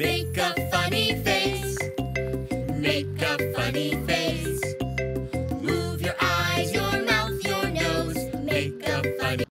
Make a funny face. Make a funny face. Move your eyes, your mouth, your nose. Make a funny